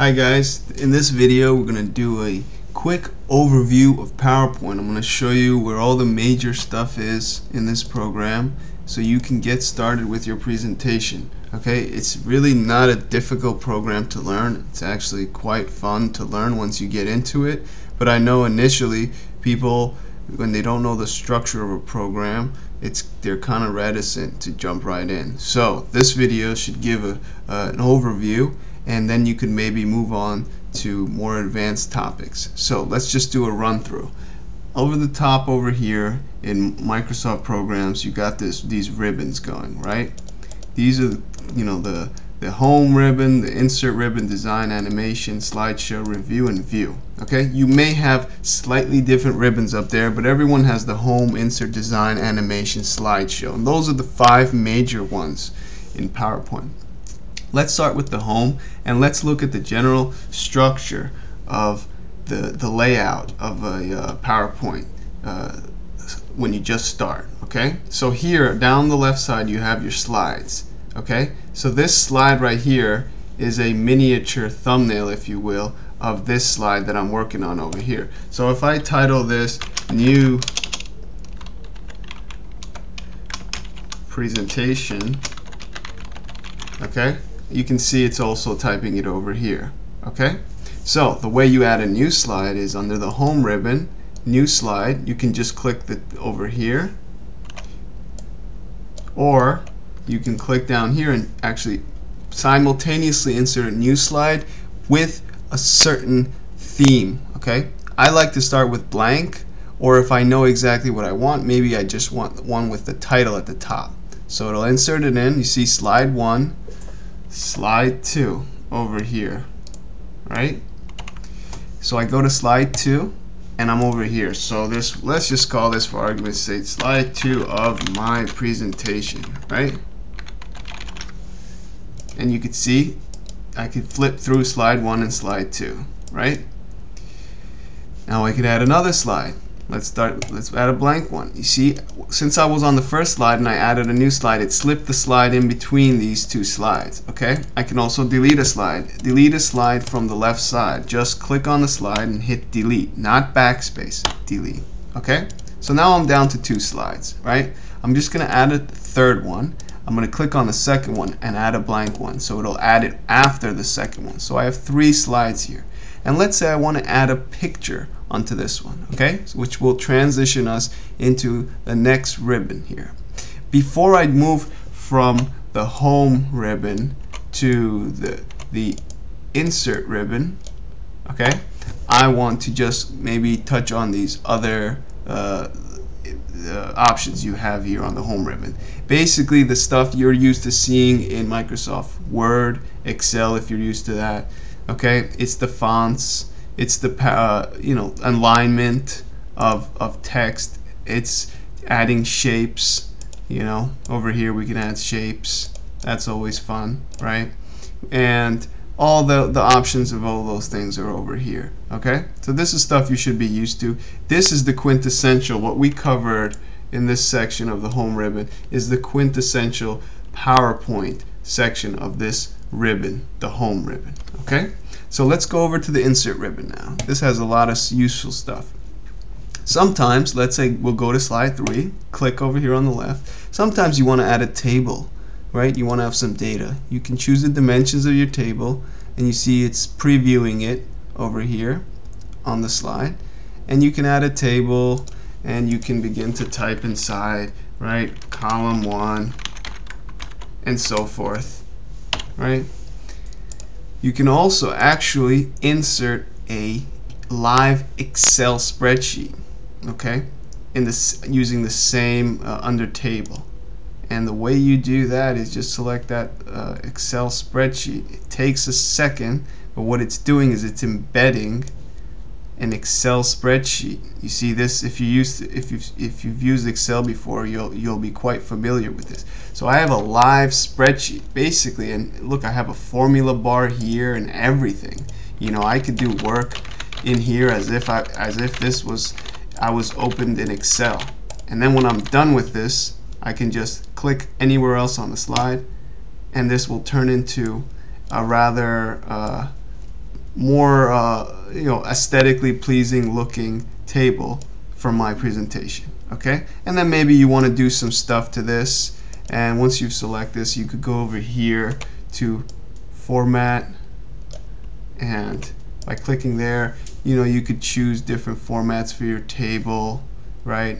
Hi guys, in this video we're going to do a quick overview of PowerPoint. I'm going to show you where all the major stuff is in this program so you can get started with your presentation. Okay, it's really not a difficult program to learn. It's actually quite fun to learn once you get into it. But I know initially people when they don't know the structure of a program it's they're kind of reticent to jump right in so this video should give a, uh, an overview and then you could maybe move on to more advanced topics. So let's just do a run through. Over the top over here in Microsoft programs, you got this these ribbons going, right? These are you know the the home ribbon, the insert ribbon, design, animation, slideshow, review, and view. Okay, you may have slightly different ribbons up there, but everyone has the home, insert, design, animation, slideshow. And those are the five major ones in PowerPoint. Let's start with the home and let's look at the general structure of the, the layout of a uh, PowerPoint uh, when you just start. Okay, so here down the left side you have your slides. Okay, so this slide right here is a miniature thumbnail, if you will, of this slide that I'm working on over here. So if I title this new presentation, okay, you can see it's also typing it over here. Okay? So the way you add a new slide is under the home ribbon, new slide, you can just click the over here or you can click down here and actually simultaneously insert a new slide with a certain theme okay I like to start with blank or if I know exactly what I want maybe I just want one with the title at the top so it'll insert it in you see slide 1 slide 2 over here right? So I go to slide 2 and I'm over here. So this let's just call this for argument's sake slide 2 of my presentation right? And you can see I could flip through slide 1 and slide 2 right? Now I could add another slide Let's start, let's add a blank one. You see, since I was on the first slide and I added a new slide, it slipped the slide in between these two slides, okay? I can also delete a slide. Delete a slide from the left side. Just click on the slide and hit delete, not backspace, delete, okay? So now I'm down to two slides, right? I'm just gonna add a third one. I'm going to click on the second one and add a blank one so it'll add it after the second one so I have three slides here and let's say I want to add a picture onto this one, okay? Which will transition us into the next ribbon here. Before I move from the home ribbon to the, the insert ribbon, okay, I want to just maybe touch on these other uh, options you have here on the home ribbon. Basically the stuff you're used to seeing in Microsoft Word, Excel if you're used to that, okay? It's the fonts it's the uh, you know alignment of, of text. It's adding shapes you know? Over here we can add shapes. That's always fun right? And all the the options of all those things are over here okay so this is stuff you should be used to this is the quintessential what we covered in this section of the home ribbon is the quintessential PowerPoint section of this ribbon, the home ribbon. Okay? So let's go over to the insert ribbon now. This has a lot of useful stuff. Sometimes, let's say we'll go to slide 3, click over here on the left. Sometimes you want to add a table, right? You want to have some data. You can choose the dimensions of your table and you see it's previewing it over here on the slide. And you can add a table and you can begin to type inside, right? Column 1 and so forth right? You can also actually insert a live Excel spreadsheet, okay, in this using the same uh, under table. And the way you do that is just select that uh, Excel spreadsheet. It takes a second, but what it's doing is it's embedding an Excel spreadsheet. You see this if you use if you've if you've used Excel before, you'll you'll be quite familiar with this. So I have a live spreadsheet basically, and look, I have a formula bar here and everything. You know, I could do work in here as if I as if this was I was opened in Excel. And then when I'm done with this, I can just click anywhere else on the slide, and this will turn into a rather uh, more uh, you know aesthetically pleasing looking table for my presentation okay? And then maybe you want to do some stuff to this and once you select this you could go over here to format and by clicking there you know you could choose different formats for your table right?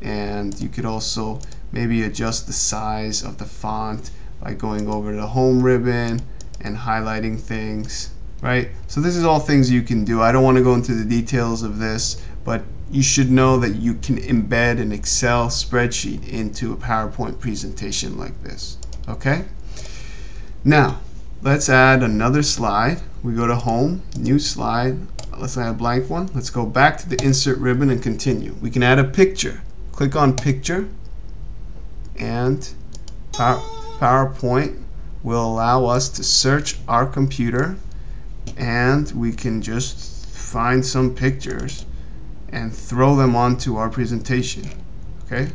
And you could also maybe adjust the size of the font by going over to the home ribbon and highlighting things right? So this is all things you can do. I don't want to go into the details of this but you should know that you can embed an Excel spreadsheet into a PowerPoint presentation like this okay? Now let's add another slide. We go to home new slide. Let's add a blank one. Let's go back to the insert ribbon and continue. We can add a picture. Click on picture and PowerPoint will allow us to search our computer and we can just find some pictures and throw them onto our presentation okay?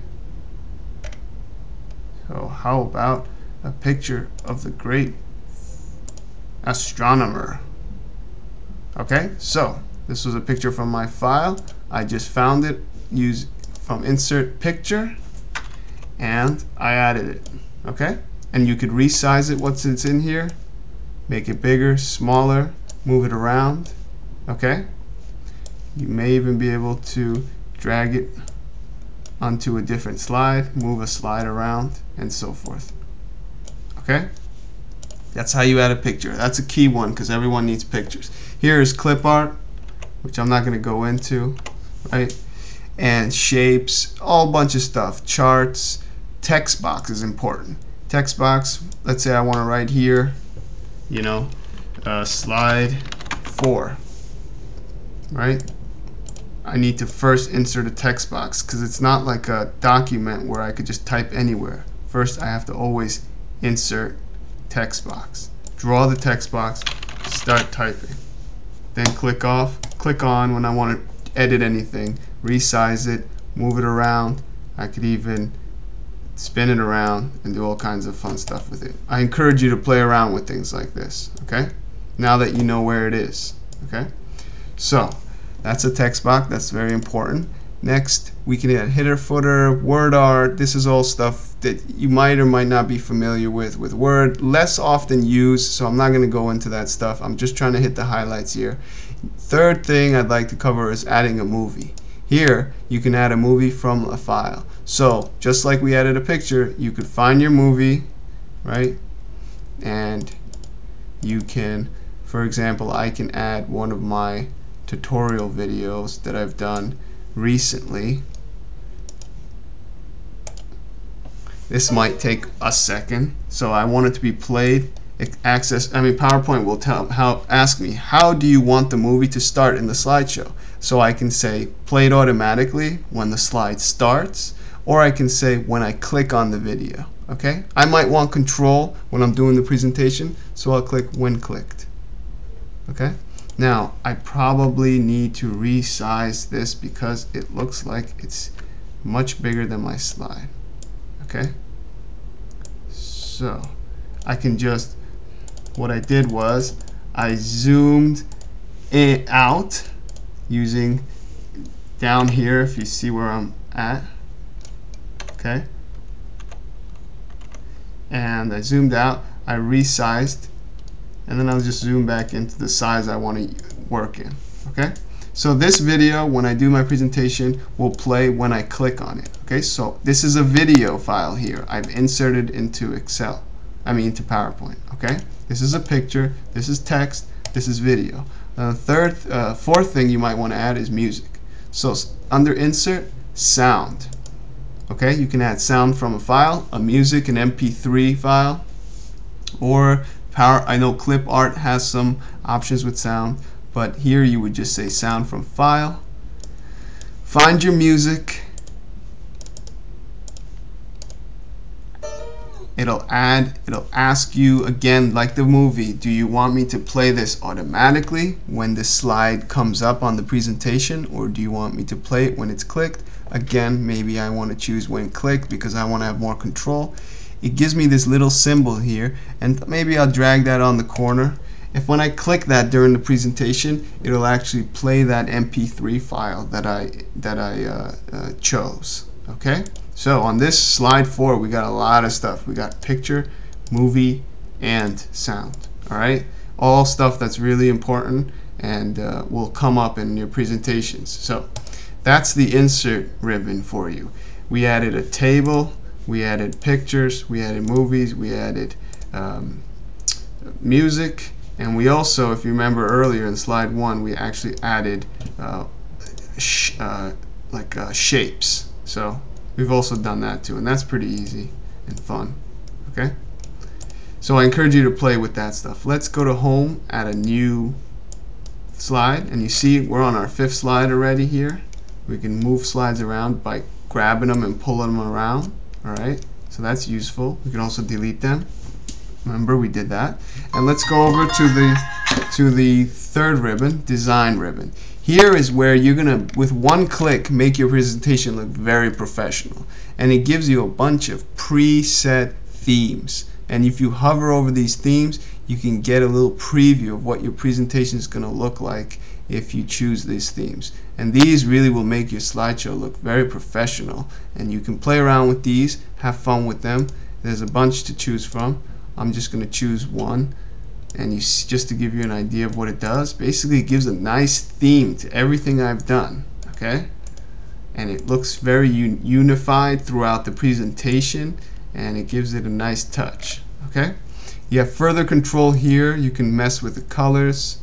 So how about a picture of the great astronomer okay? So this was a picture from my file. I just found it use from insert picture and I added it okay? And you could resize it once it's in here make it bigger smaller move it around okay? You may even be able to drag it onto a different slide move a slide around and so forth okay? That's how you add a picture. That's a key one because everyone needs pictures. Here is clip art which I'm not going to go into right? And shapes all bunch of stuff charts text box is important. Text box let's say I want to write here you know uh, slide 4 right? I need to first insert a text box because it's not like a document where I could just type anywhere. First I have to always insert text box. Draw the text box start typing. Then click off click on when I want to edit anything resize it move it around. I could even spin it around and do all kinds of fun stuff with it. I encourage you to play around with things like this, okay? Now that you know where it is, okay? So, that's a text box, that's very important. Next, we can add header, footer, word art. This is all stuff that you might or might not be familiar with with Word. Less often used, so I'm not going to go into that stuff. I'm just trying to hit the highlights here. Third thing I'd like to cover is adding a movie. Here, you can add a movie from a file. So, just like we added a picture, you could find your movie, right? And you can, for example, I can add one of my tutorial videos that I've done recently. This might take a second, so I want it to be played access I mean PowerPoint will tell how ask me how do you want the movie to start in the slideshow? So I can say play it automatically when the slide starts or I can say when I click on the video okay? I might want control when I'm doing the presentation so I'll click when clicked okay? Now I probably need to resize this because it looks like it's much bigger than my slide okay? So I can just what I did was I zoomed it out using down here if you see where I'm at okay? And I zoomed out I resized and then I'll just zoom back into the size I want to work in okay? So this video when I do my presentation will play when I click on it okay? So this is a video file here. I've inserted into Excel I mean to PowerPoint okay? This is a picture this is text this is video. Uh, third uh, fourth thing you might want to add is music. So under insert sound okay? You can add sound from a file a music an mp3 file or power I know clip art has some options with sound but here you would just say sound from file. Find your music it'll add it'll ask you again like the movie do you want me to play this automatically when the slide comes up on the presentation or do you want me to play it when it's clicked? Again maybe I want to choose when clicked because I want to have more control. It gives me this little symbol here and maybe I'll drag that on the corner. If when I click that during the presentation, it'll actually play that MP3 file that I that I uh, uh, chose. Okay, so on this slide four, we got a lot of stuff. We got picture, movie, and sound. All right, all stuff that's really important and uh, will come up in your presentations. So that's the insert ribbon for you. We added a table, we added pictures, we added movies, we added um, music, and we also, if you remember earlier in slide one, we actually added uh, uh, like uh, shapes. So we've also done that too, and that's pretty easy and fun. Okay. So I encourage you to play with that stuff. Let's go to home, add a new slide, and you see we're on our fifth slide already here. We can move slides around by grabbing them and pulling them around. All right. So that's useful. We can also delete them. Remember we did that. And let's go over to the to the third ribbon, design ribbon. Here is where you're gonna with one click make your presentation look very professional. And it gives you a bunch of preset themes. And if you hover over these themes, you can get a little preview of what your presentation is going to look like if you choose these themes. And these really will make your slideshow look very professional. And you can play around with these, have fun with them. There's a bunch to choose from. I'm just going to choose one and you just to give you an idea of what it does basically it gives a nice theme to everything I've done okay? And it looks very un unified throughout the presentation and it gives it a nice touch okay? You have further control here you can mess with the colors.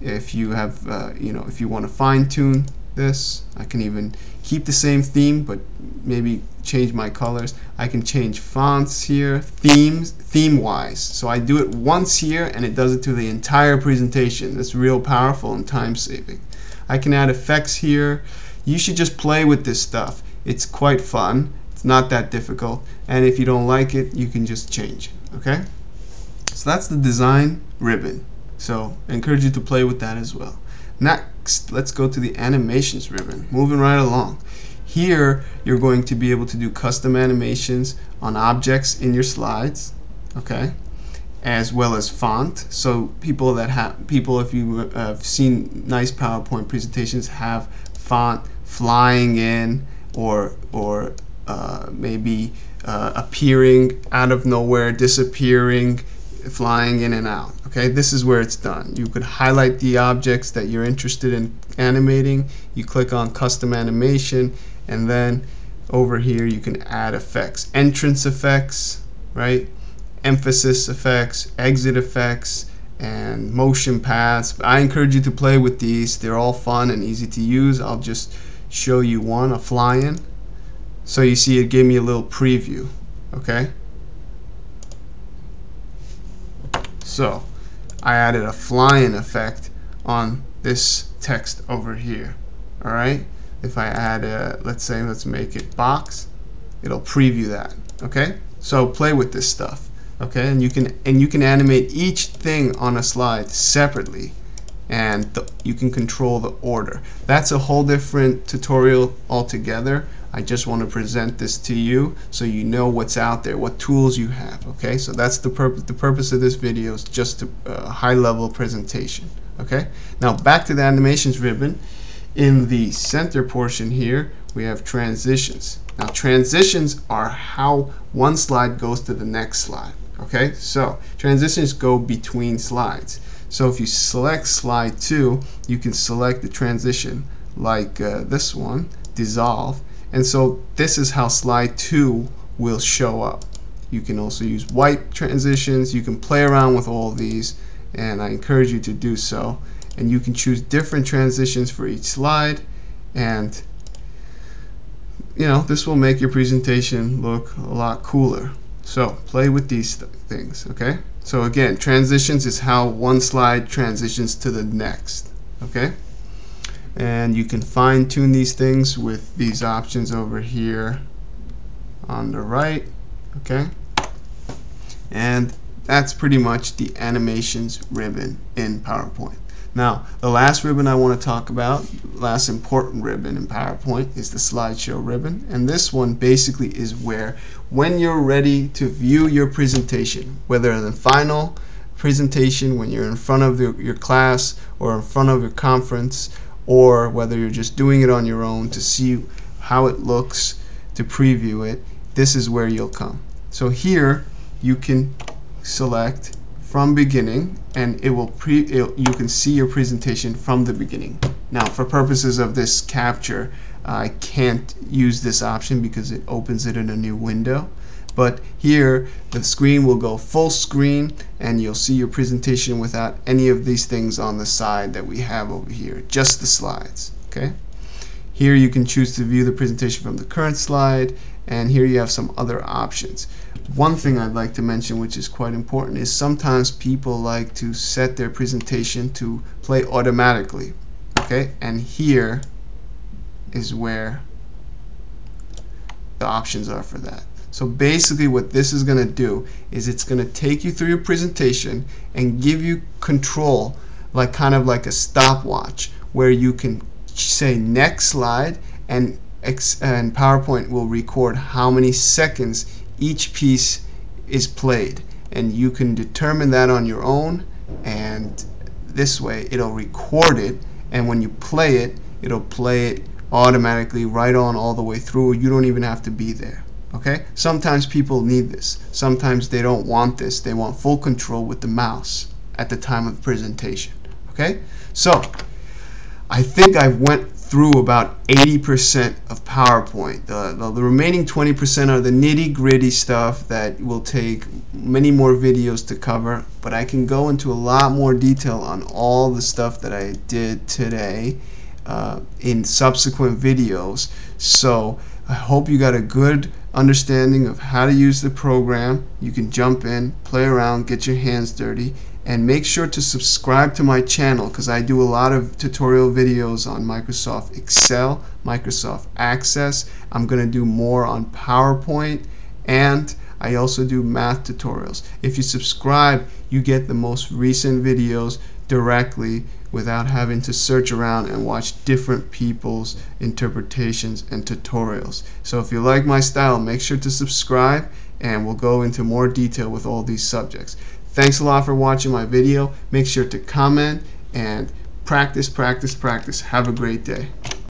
If you have uh, you know if you want to fine-tune this I can even keep the same theme but maybe change my colors I can change fonts here themes theme wise so I do it once here and it does it to the entire presentation. That's real powerful and time saving I can add effects here. You should just play with this stuff. It's quite fun. It's not that difficult. And if you don't like it you can just change it okay? So that's the design ribbon. So I encourage you to play with that as well. Next, let's go to the animations ribbon. Moving right along. Here, you're going to be able to do custom animations on objects in your slides, okay, as well as font. So people that have people, if you have seen nice PowerPoint presentations, have font flying in or or uh, maybe uh, appearing out of nowhere, disappearing, flying in and out. Okay, this is where it's done. You could highlight the objects that you're interested in animating. You click on custom animation and then over here you can add effects. Entrance effects, right? Emphasis effects, exit effects, and motion paths. I encourage you to play with these. They're all fun and easy to use. I'll just show you one, a fly-in. So you see it gave me a little preview, okay? So I added a fly-in effect on this text over here. All right. If I add a, let's say, let's make it box, it'll preview that. Okay. So play with this stuff. Okay. And you can and you can animate each thing on a slide separately, and the, you can control the order. That's a whole different tutorial altogether. I just want to present this to you so you know what's out there, what tools you have. Okay, so that's the purpose. The purpose of this video is just a uh, high-level presentation. Okay, now back to the animations ribbon. In the center portion here, we have transitions. Now transitions are how one slide goes to the next slide. Okay, so transitions go between slides. So if you select slide two, you can select the transition like uh, this one, dissolve, and so this is how slide 2 will show up. You can also use wipe transitions. You can play around with all these and I encourage you to do so. And you can choose different transitions for each slide and you know this will make your presentation look a lot cooler. So play with these th things, okay? So again, transitions is how one slide transitions to the next, okay? and you can fine tune these things with these options over here on the right okay and that's pretty much the animations ribbon in PowerPoint now the last ribbon I want to talk about last important ribbon in PowerPoint is the slideshow ribbon. And this one basically is where when you're ready to view your presentation whether the final presentation when you're in front of your class or in front of your conference or whether you're just doing it on your own to see how it looks to preview it this is where you'll come. So here you can select from beginning and it will pre it, you can see your presentation from the beginning. Now for purposes of this capture I can't use this option because it opens it in a new window. But here the screen will go full screen and you'll see your presentation without any of these things on the side that we have over here just the slides okay? Here you can choose to view the presentation from the current slide and here you have some other options one thing I'd like to mention which is quite important is sometimes people like to set their presentation to play automatically okay? And here is where the options are for that. So basically what this is going to do is it's going to take you through your presentation and give you control like kind of like a stopwatch where you can say next slide and and PowerPoint will record how many seconds each piece is played. And you can determine that on your own and this way it'll record it and when you play it it'll play it automatically right on all the way through. You don't even have to be there okay? Sometimes people need this. Sometimes they don't want this. They want full control with the mouse at the time of presentation okay? So I think I've went through about 80% of PowerPoint. The, the, the remaining 20% are the nitty gritty stuff that will take many more videos to cover, but I can go into a lot more detail on all the stuff that I did today uh, in subsequent videos. So I hope you got a good understanding of how to use the program. You can jump in, play around, get your hands dirty, and make sure to subscribe to my channel because I do a lot of tutorial videos on Microsoft Excel, Microsoft Access. I'm going to do more on PowerPoint and I also do math tutorials. If you subscribe, you get the most recent videos directly without having to search around and watch different people's interpretations and tutorials. So if you like my style, make sure to subscribe and we'll go into more detail with all these subjects. Thanks a lot for watching my video. Make sure to comment and practice, practice, practice. Have a great day.